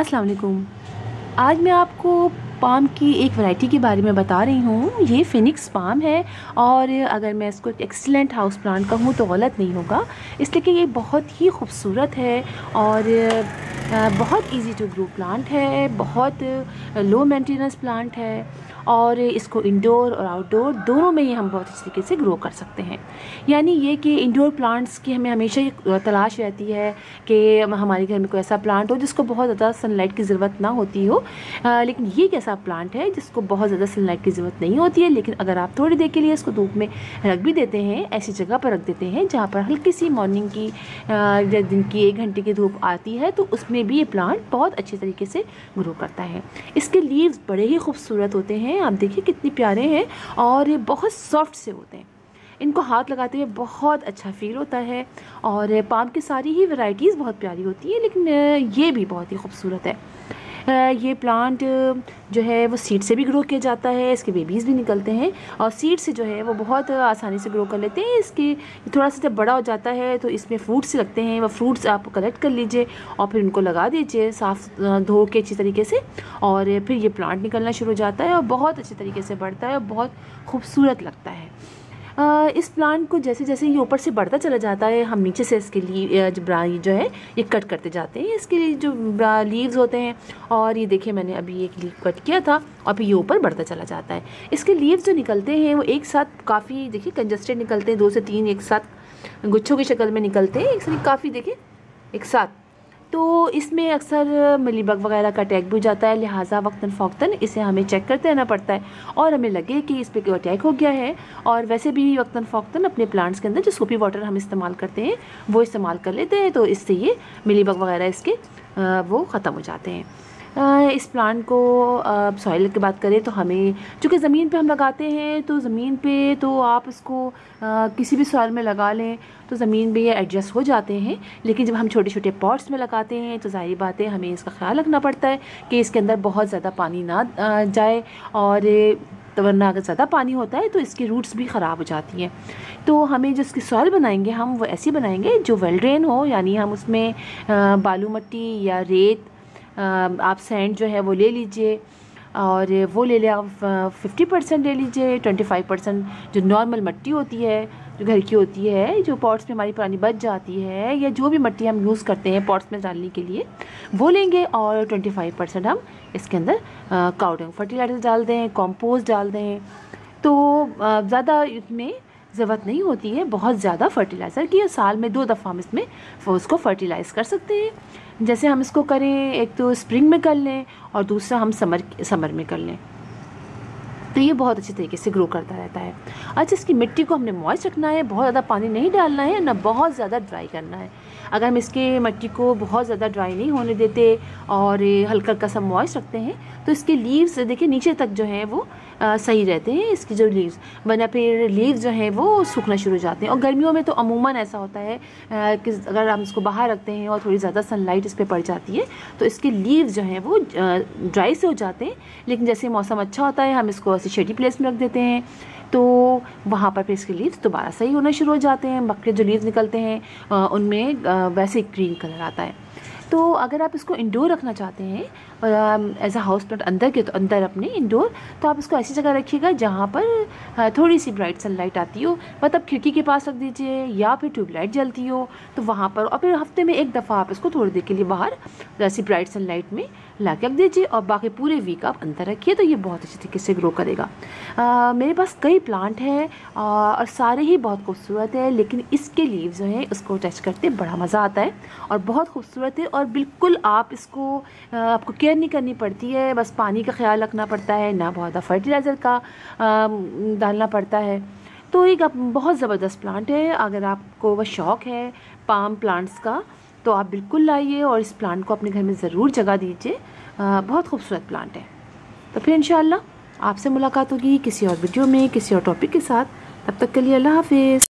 अस्सलाम वालेकुम। आज मैं आपको पाम की एक वैरायटी के बारे में बता रही हूँ। ये फिनिक्स पाम है और अगर मैं इसको एक एक्सीलेंट हाउस प्लांट कहूँ तो गलत नहीं होगा। इसलिए कि ये बहुत ही खूबसूरत है और बहुत इजी टू ग्रो प्लांट है, बहुत लो मेंटेनेंस प्लांट है और इसको इंडोर और आउटडोर दोनों में ही हम बहुत अच्छे तरीके से ग्रो कर सकते हैं। यानी ये कि इंडोर प्लांट्स की हमें हमेशा तलाश रहती है कि हमारे घर में कोई ऐसा प्लांट हो जिसको बहुत ज़्यादा सनलाइट की ज़रूरत ना होती हो। लेकिन ये एक ऐसा प्लांट है, जिसको बहुत ज़्यादा सनलाइट की ज़रूरत नहीं होती है, लेकिन अगर आप थोड़ी देर के लिए इसको धूप में रख भी देते हैं, ऐसी जगह पर रख देते हैं, जहाँ पर हल्की सी मॉर्निंग की या दिन की एक घंटे की धूप आती है तो उसमें भी ये प्लांट बहुत अच्छे तरीके से ग्रो करता है। इसके लीव्स बड़े ही खूबसूरत होते हैं, आप देखिए कितने प्यारे हैं, और ये बहुत सॉफ्ट से होते हैं। इनको हाथ लगाते हुए बहुत अच्छा फील होता है, और पाम की सारी ही वैरायटीज़ बहुत प्यारी होती है, लेकिन ये भी बहुत ही खूबसूरत है। ये प्लांट जो है, वो सीड से भी ग्रो किया जाता है, इसके बेबीज़ भी निकलते हैं और सीड से जो है, वो बहुत आसानी से ग्रो कर लेते हैं, इसके थोड़ा सा जब बड़ा हो जाता है तो इसमें फ्रूट्स लगते हैं, वो फ्रूट्स आप कलेक्ट कर लीजिए और फिर उनको लगा दीजिए साफ़ धो के अच्छी तरीके से और फिर ये प्लांट निकलना शुरू हो जाता है और बहुत अच्छे तरीके से बढ़ता है और बहुत खूबसूरत लगता है। इस प्लांट को जैसे जैसे ये ऊपर से बढ़ता चला जाता है, हम नीचे से इसके लिए जो जो है, ये कट करते जाते हैं। इसके लिए जो लीव्स होते हैं, और ये देखिए मैंने अभी एक लीव कट किया था, और फिर ये ऊपर बढ़ता चला जाता है। इसके लीव्स जो निकलते हैं, वो एक साथ काफ़ी, देखिए कंजस्टेड निकलते हैं, दो से तीन एक साथ, गुच्छों की शक्ल में निकलते हैं, एक साथ काफ़ी, देखिए, एक साथ। तो इसमें अक्सर मिलीबग वगैरह का अटैक भी जाता है, लिहाजा वक्ता फ़ौकता इसे हमें चेक करते रहना पड़ता है। और हमें लगे कि इस पर कोई अटैक हो गया है। और वैसे भी वक्ता फ़ौकता अपने प्लांट्स के अंदर जो सूपी वाटर हम इस्तेमाल करते हैं, वो इस्तेमाल कर लेते हैं तो इससे ये मिलीबग वगैरह इसके वो ख़त्म हो जाते हैं। इस प्लांट को सॉइल की बात करें तो हमें, चूँकि ज़मीन पे हम लगाते हैं तो ज़मीन पे तो आप इसको किसी भी सॉइल में लगा लें तो ज़मीन पे ये एडजस्ट हो जाते हैं। लेकिन जब हम छोटे छोटे पॉट्स में लगाते हैं तो ज़ाहिर बात है हमें इसका ख्याल रखना पड़ता है कि इसके अंदर बहुत ज़्यादा पानी ना जाए और तो वरना अगर ज़्यादा पानी होता है तो इसकी रूट्स भी ख़राब हो जाती हैं। तो हमें जो इसकी सॉइल बनाएँगे, हम वो ऐसी बनाएँगे जो वेल ड्रेन हो, यानी हम उसमें बालू मट्टी या रेत आप सैंड जो है वो ले लीजिए और वो ले लें आप फिफ्टी परसेंट ले लीजिए ट्वेंटी फाइव परसेंट जो नॉर्मल मट्टी होती है, जो घर की होती है, जो पॉट्स में हमारी पुरानी बच जाती है या जो भी मट्टी हम यूज़ करते हैं पॉट्स में डालने के लिए, वो लेंगे और ट्वेंटी फाइव परसेंट हम इसके अंदर काउडंग फर्टिलाइज़र डाल दें कॉम्पोस्ट डाल दें। तो ज़्यादा इसमें ज़रूरत नहीं होती है, बहुत ज़्यादा फर्टिलाइज़र की साल में दो दफ़ा हम इसमें उसको फर्टिलाइज़ कर सकते हैं। जैसे हम इसको करें, एक तो स्प्रिंग में कर लें, और दूसरा हम समर समर में कर लें। तो ये बहुत अच्छे तरीके से ग्रो करता रहता है। अच्छा इसकी मिट्टी को हमने मॉइस्ट रखना है बहुत ज़्यादा पानी नहीं डालना है ना बहुत ज़्यादा ड्राई करना है। अगर हम इसके मिट्टी को बहुत ज़्यादा ड्राई नहीं होने देते और हल्का हल्का सा मॉइस्ट रखते हैं तो इसके लीव्स देखिए नीचे तक जो है वो आ, सही रहते हैं इसकी जो लीव्स वरना फिर लीव्स जो हैं वो सूखना शुरू हो जाते हैं। और गर्मियों में तो अमूमन ऐसा होता है कि अगर हम इसको बाहर रखते हैं और थोड़ी ज़्यादा सनलाइट इस पर पड़ जाती है तो इसके लीव्स जो हैं वो ड्राई से हो जाते हैं। लेकिन जैसे मौसम अच्छा होता है हम इसको ऐसे शेडी प्लेस में रख देते हैं। तो वहाँ पर फिर इसके लीव्स दोबारा सही होना शुरू हो जाते हैं। मक्के जो लीव्स निकलते हैं उनमें वैसे ग्रीन कलर आता है। तो अगर आप इसको इंडोर रखना चाहते हैं एज अ हाउस प्लांट अंदर के तो अंदर अपने इंडोर तो आप इसको ऐसी जगह रखिएगा जहाँ पर थोड़ी सी ब्राइट सनलाइट आती हो। मतलब खिड़की के पास रख दीजिए या फिर ट्यूबलाइट जलती हो तो वहाँ पर, और फिर हफ़्ते में एक दफ़ा आप इसको थोड़ी देर के लिए बाहर ऐसी ब्राइट सनलाइट में ला के रख दीजिए और बाकी पूरे वीक आप अंदर रखिए तो ये बहुत अच्छे तरीके से ग्रो करेगा। आ, मेरे पास कई प्लांट हैं और सारे ही बहुत खूबसूरत है लेकिन इसके लीव जो हैं उसको टच करते बड़ा मज़ा आता है और बहुत खूबसूरत है और बिल्कुल आप इसको आपको केयर नहीं करनी पड़ती है बस पानी का ख्याल रखना पड़ता है ना बहुत फर्टिलाइज़र का डालना पड़ता है। तो एक बहुत ज़बरदस्त प्लांट है अगर आपको वह शौक़ है पाम प्लांट्स का तो आप बिल्कुल लाइए और इस प्लांट को अपने घर में ज़रूर जगह दीजिए। बहुत खूबसूरत प्लांट है। तो फिर इन आपसे मुलाकात होगी किसी और वीडियो में, किसी और टॉपिक के साथ। तब तक के लिए अल्लाह हाफिज़।